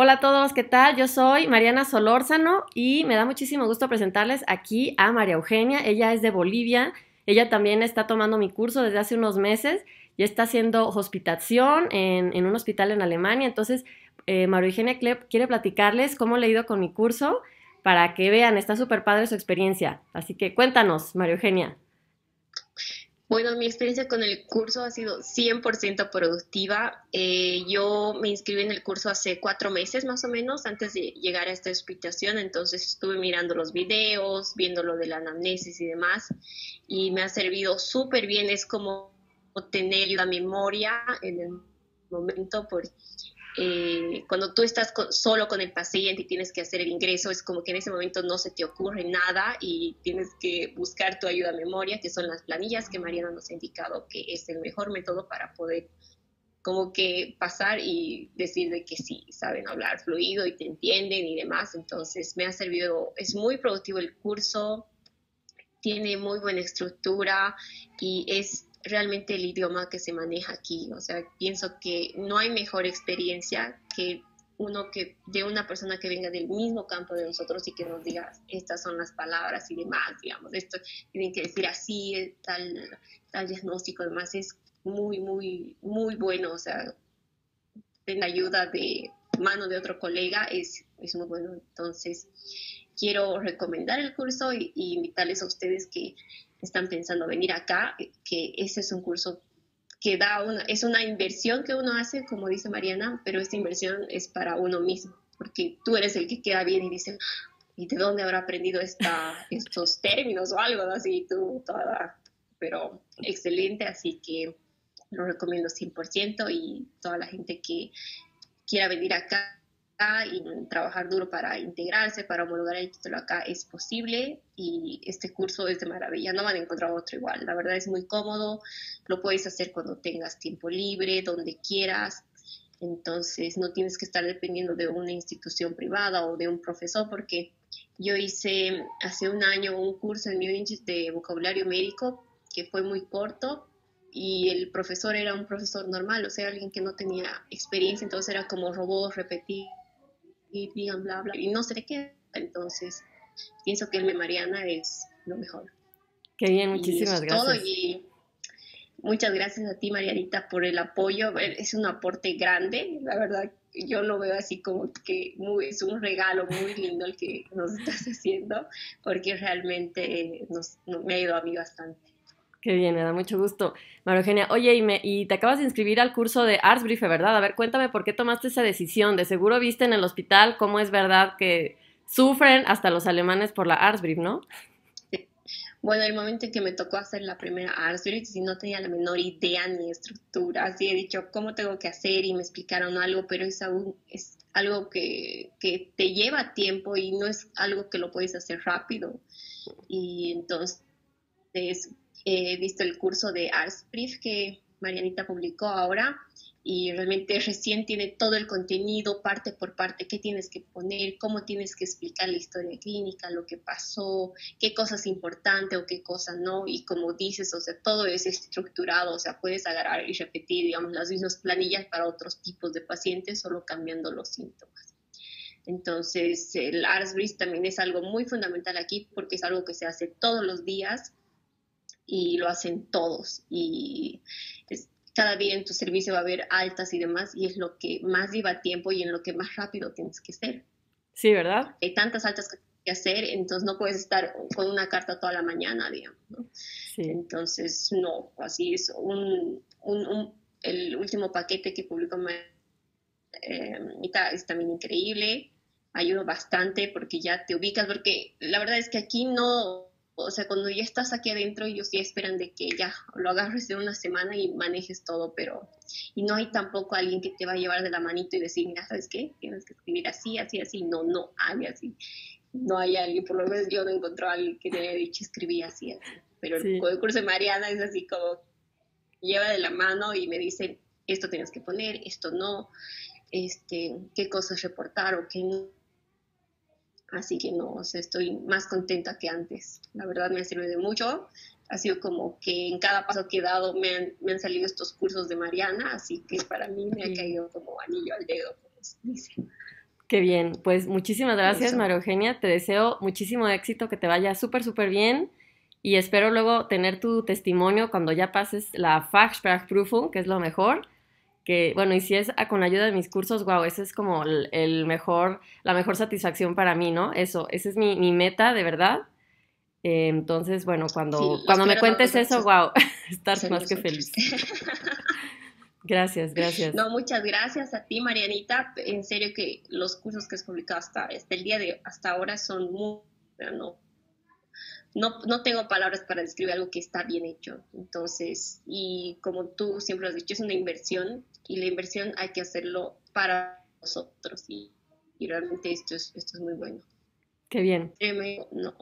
Hola a todos, ¿qué tal? Yo soy Mariana Solórzano y me da muchísimo gusto presentarles aquí a María Eugenia. Ella es de Bolivia. Ella también está tomando mi curso desde hace unos meses y está haciendo hospitación en, un hospital en Alemania. Entonces, eh, María Eugenia quiere platicarles cómo le ido con mi curso para que vean, está súper padre su experiencia. Así que cuéntanos, María Eugenia. Bueno, mi experiencia con el curso ha sido 100% productiva. Eh, yo me inscribí en el curso hace cuatro meses más o menos antes de llegar a esta hospitación, entonces estuve mirando los videos, viendo lo de la anamnesis y demás, y me ha servido súper bien. Es como tener la memoria en el momento porque eh, cuando tú estás solo con el paciente y tienes que hacer el ingreso, es como que en ese momento no se te ocurre nada y tienes que buscar tu ayuda a memoria, que son las planillas que Mariana nos ha indicado que es el mejor método para poder como que pasar y decir de que sí, saben hablar fluido y te entienden y demás. Entonces me ha servido, es muy productivo el curso, tiene muy buena estructura y es realmente el idioma que se maneja aquí. O sea, pienso que no hay mejor experiencia que uno que de una persona que venga del mismo campo de nosotros y que nos diga estas son las palabras y demás, digamos, esto tienen que decir así, tal, tal diagnóstico, además es muy, muy, muy bueno, o sea, la ayuda de mano de otro colega es, es muy bueno. Entonces, quiero recomendar el curso y, y invitarles a ustedes que están pensando venir acá, que ese es un curso que da una, es una inversión que uno hace, como dice Mariana, pero esta inversión es para uno mismo, porque tú eres el que queda bien y dice, ¿y de dónde habrá aprendido esta, estos términos o algo así? Tú, toda, pero excelente, así que lo recomiendo 100% y toda la gente que quiera venir acá y trabajar duro para integrarse, para homologar el título acá es posible y este curso es de maravilla, no van a encontrar otro igual, la verdad es muy cómodo, lo puedes hacer cuando tengas tiempo libre, donde quieras, entonces no tienes que estar dependiendo de una institución privada o de un profesor porque yo hice hace un año un curso en Múnich de vocabulario médico que fue muy corto y el profesor era un profesor normal, o sea, alguien que no tenía experiencia, entonces era como robots repetir y digan bla, bla, y no sé de qué. Entonces, pienso que el de Mariana es lo mejor. Qué bien, muchísimas gracias. y muchas gracias a ti, Marianita, por el apoyo. Es un aporte grande, la verdad. Yo lo veo así como que muy, es un regalo muy lindo el que nos estás haciendo, porque realmente nos, me ha ido a mí bastante. Qué bien, me da mucho gusto. María Eugenia, oye, y, me, y te acabas de inscribir al curso de Arts ¿verdad? A ver, cuéntame por qué tomaste esa decisión. De seguro viste en el hospital cómo es verdad que sufren hasta los alemanes por la Arts ¿no? Bueno, el momento en que me tocó hacer la primera Arts si no tenía la menor idea ni estructura. Así he dicho, ¿cómo tengo que hacer? Y me explicaron algo, pero es, aún, algo que, que te lleva tiempo y no es algo que lo puedes hacer rápido. Y entonces he visto el curso de Artsbrief que Marianita publicó ahora y realmente recién tiene todo el contenido parte por parte, qué tienes que poner, cómo tienes que explicar la historia clínica, lo que pasó, qué cosas importantes o qué cosas no, y como dices, o sea, todo es estructurado, o sea, puedes agarrar y repetir, digamos, las mismas planillas para otros tipos de pacientes, solo cambiando los síntomas. Entonces, el ARSBRIS también es algo muy fundamental aquí porque es algo que se hace todos los días y lo hacen todos. Y cada día en tu servicio va a haber altas y demás, y es lo que más lleva tiempo y en lo que más rápido tienes que ser. Sí, ¿verdad? Hay tantas altas que hacer, entonces no puedes estar con una carta toda la mañana, digamos. Sí. Entonces, no, así es. Un, un, el último paquete que publicó eh, es también increíble, ayuda bastante porque ya te ubicas, porque la verdad es que aquí no o sea, cuando ya estás aquí adentro, ellos ya esperan de que ya lo agarres de una semana y manejes todo, pero, y no hay tampoco alguien que te va a llevar de la manito y decir, mira, ¿sabes qué? Tienes que escribir así, así, así. No, no hay así. No hay alguien, por lo menos yo no encontré a alguien que te haya dicho escribí así, así. Pero el curso de Mariana es así como, lleva de la mano y me dice, esto tienes que poner, esto no, este, qué cosas reportar o qué no Así que no, o sea, estoy más contenta que antes. La verdad me ha servido de mucho. Ha sido como que en cada paso que he dado me han, me han salido estos cursos de Mariana, así que para mí me ha caído como anillo al dedo, como se dice. Qué bien, pues muchísimas gracias, María Eugenia. Te deseo muchísimo éxito, que te vaya súper, súper bien. Y espero luego tener tu testimonio cuando ya pases la Fachsprachprüfung, que es lo mejor. Que, bueno, y si es con ayuda de mis cursos, wow, ese es como el, mejor, la mejor satisfacción para mí, ¿no? Eso, esa es mi, meta, de verdad. Eh, entonces, bueno, cuando, cuando me cuentes eso, wow, estar más que feliz. Gracias, gracias. No, muchas gracias a ti, Marianita. En serio que los cursos que has publicado hasta, el día de hasta ahora son muy... No, no, no tengo palabras para describir algo que está bien hecho. Entonces, y como tú siempre has dicho, es una inversión y la inversión hay que hacerlo para nosotros y, realmente esto es, esto es muy bueno. Qué bien. No,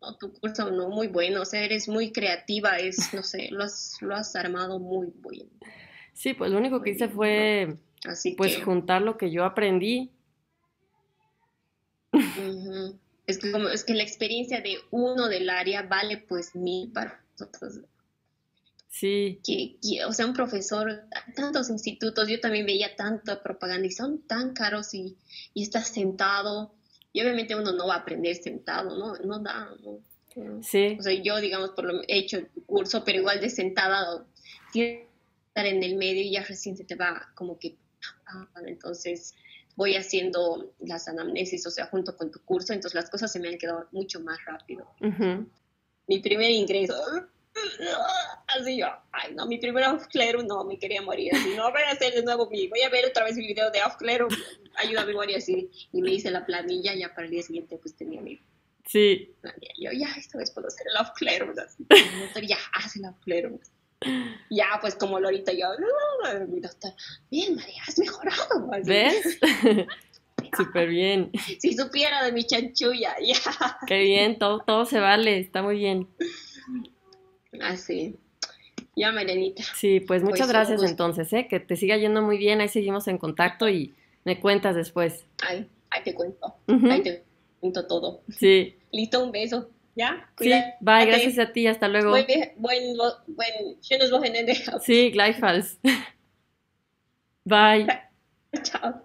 no, tu curso no, muy bueno, o sea, eres muy creativa, es, no sé, lo has, lo has armado muy bien. Sí, pues lo único que hice fue pues juntar lo que yo aprendí. Es, que como, es que la experiencia de uno del área vale pues mil para nosotros. Sí. Que, o sea, un profesor, tantos institutos, yo también veía tanta propaganda y son tan caros y, y estás sentado y obviamente uno no va a aprender sentado, ¿no? No da, Sí. O sea, yo, digamos, por lo he hecho el curso, pero igual de sentada, en el medio y ya recién se te va como que, entonces voy haciendo las anamnesis, o sea, junto con tu curso, entonces las cosas se me han quedado mucho más rápido. Mi primer ingreso, así yo, ay no, mi primer Aufklärung no, me quería morir, así, no voy a hacer de nuevo, mi, voy a ver otra vez mi video de Aufklärung, ayúdame a morir así, y me hice la planilla, ya para el día siguiente pues tenía mi Sí. Yo ya esta vez puedo hacer el así, ya hace el Aufklärung. Ya, pues como Lorita, yo, mi doctor, bien, María, has mejorado. ¿Ves? Súper bien. Si supiera de mi chanchulla, ya. Qué bien, todo, todo se vale, está muy bien. Así. Ya, Marianita. Sí, pues muchas pues, gracias entonces, ¿eh? que te siga yendo muy bien, ahí seguimos en contacto y me cuentas después. Ay, ahí te cuento, ahí te cuento todo. Sí. Listo, un beso. ¿Ya? Sí, bye, gracias a ti, hasta luego. Buen, buen, buen, schönes Wochenende. Sí, gleichfalls. Bye. Ciao.